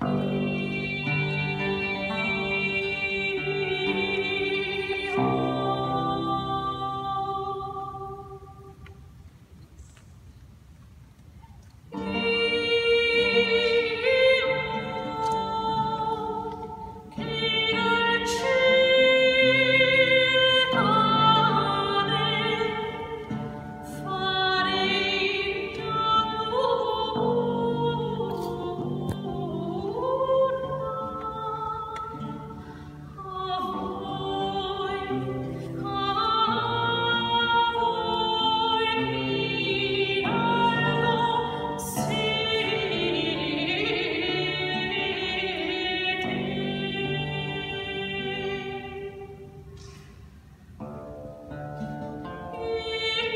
Uh,